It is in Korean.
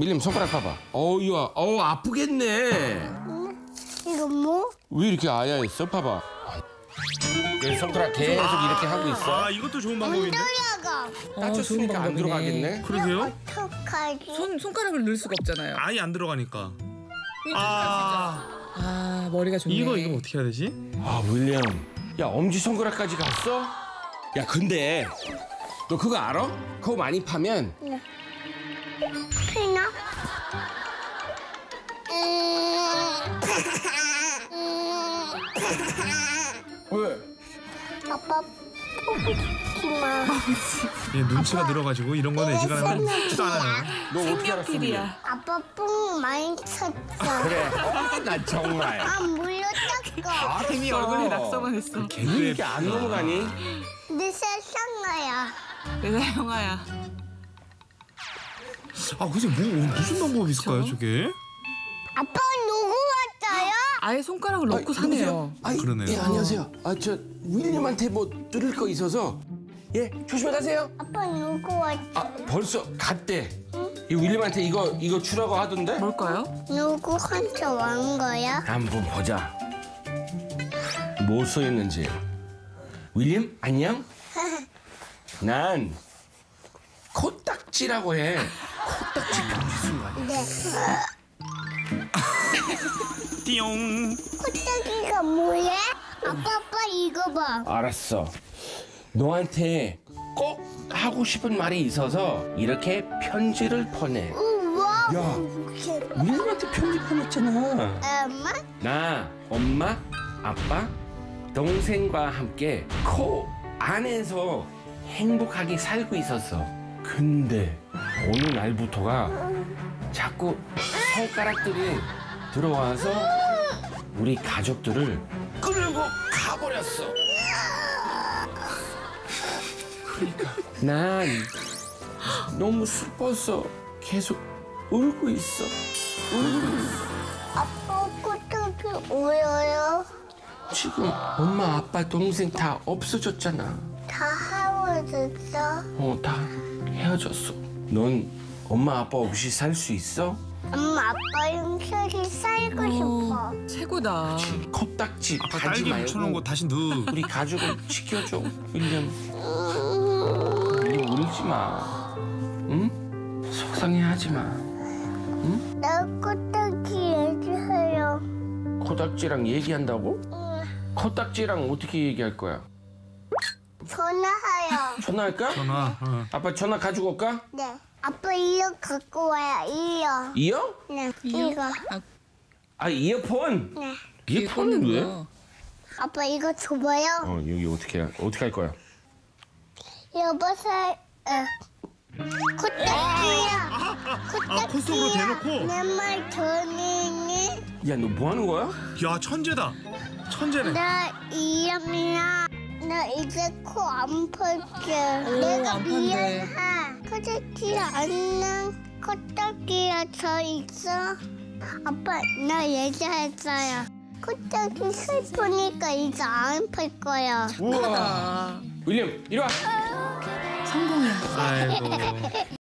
밀림 손가락 봐봐. 어이야, 어 아프겠네. 이거 뭐? 왜 이렇게 아야했어? 봐봐. 내 손가락 계속 이렇게 하고 있어. 아 이것도 좋은 안 방법인데. 다쳤으니까 안 방법이네. 들어가겠네. 그러게요. 어떡하지? 손 손가락을 넣을 수가 없잖아요. 아예 안 들어가니까. 이거 아, 아아 머리가 좋네. 이거 이거 어떻게 해야 되지? 아 윌리엄, 야 엄지 손가락까지 갔어? 야 근데 너 그거 알아? 그거 많이 파면 피나? 왜? 아빠 뽑지 마. 얘 눈치가 늘어가지고 이런 거는 애지간하면 치도 않아요. 너 어떻게 알았어? 필이야. 아빠 뽕 많이 쳤어. 그래. 어, 나 정말. 아 닦아. 괜히 얼굴에 낙서만 했어. 왜 이렇게 안 넘어가니? 내 세상아야. 내가 형아야. 아 그래서 뭐 무슨 방법이 있을까요? 저게? 아빠 누구 왔어요? 아예 손가락을 넣고 사네요. 아이, 그러네요. 예, 안녕하세요. 아, 저 윌리엄한테 뭐 뚫을 거 있어서 예, 조심히 가세요. 아빠 누구 왔? 아, 벌써 갔대. 이 윌리엄한테 이거 이거 주라고 하던데? 뭘까요? 누구 혼자 왕 거야? 한번 보자. 뭐 써 있는지. 윌리엄 안녕? 난 코딱지라고 해. 코딱지 거 아니야? 네. 띠용. 코딱지가 뭐야? 아빠 아빠 이거 봐. 알았어. 너한테 꼭 하고 싶은 말이 있어서 이렇게 편지를 보내. 우와. 야. 윌리엄한테 편지 보냈잖아. 엄마? 나, 엄마, 아빠, 동생과 함께 코 안에서 행복하게 살고 있었어. 근데 어느 날부터가 자꾸 손가락들이 들어와서 우리 가족들을 끌고 가버렸어. 그러니까 난 너무 슬퍼서 계속 울고 있어. 울고 있어. 아빠 코딱지 울어요? 지금 엄마, 아빠, 동생 다 없어졌잖아. 다 하워졌어? 어, 다 헤어졌어. 넌 엄마, 아빠 없이 살 수 있어? 엄마 아빠 형철이 살고 싶어. 최고다. 컵딱지 아까 가지 딸기 말고 묻혀놓은 거 다시 넣어. 우리 가족을 지켜줘. 윌리엄 울지 마. 응? 속상해하지 마. 나 코딱지 얘기해요. 코딱지랑 얘기한다고? 코딱지랑 어떻게 얘기할 거야? 전화해요. 전화할까? 전화. 어. 아빠 전화 가지고 올까? 네. 아빠 이거 갖고 와요. 이거. 이어? 네. 이거. 아, 아, 이어폰? 네. 이어폰은 왜? 거. 아빠 이거 줘봐요. 어, 여기 어떻게 어떻게 할 거야? 여보세요. 어. 코딱지야. 아, 코 속으로 대놓고? 내말 전이니? 야, 너 뭐 하는 거야? 야 천재다. 천재네. 나 이름이야. 나 이제 코 안 펄게. 내가 안. 미안해. 코딱지 안녕. 코딱지야 저 있어. 아빠 나 얘기했어요. 코딱지 슬프니까 이제 안 펄 거야. 우와. 윌리엄, 이리 와. 성공이야. 아이고.